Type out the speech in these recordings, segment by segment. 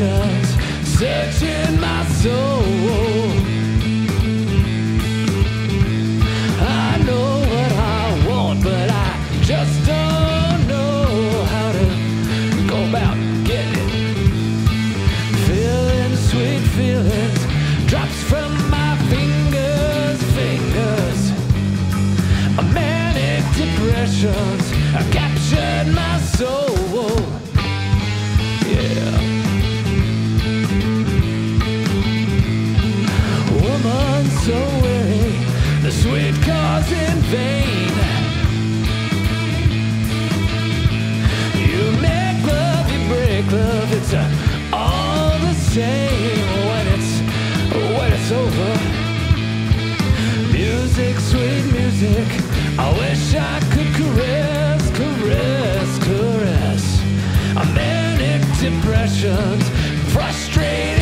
emotions searching my soul. I know what I want, but I just don't know how to go about getting it. Feeling sweet feelings, drops from my fingers, fingers. A manic depressions, I captured my soul. Yeah. All the same when it's when it's over. Music, sweet music. I wish I could caress, caress, caress. A manic depressions, frustrating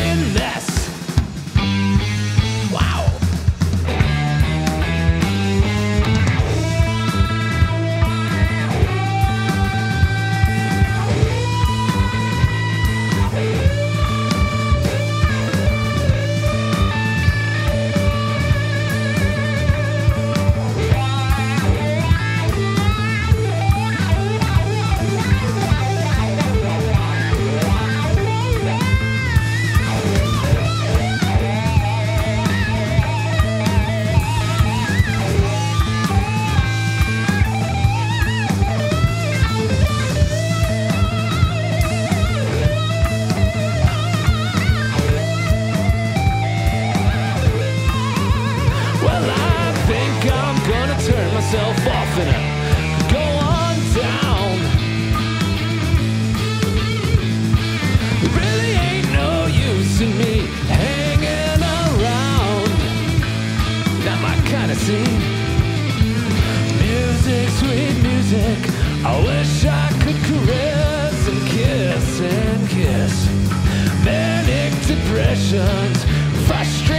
turn myself off and uh, go on down. Really ain't no use in me hanging around. Not my kind of scene. Music, sweet music. I wish I could caress and kiss and kiss. Manic depressions, frustration.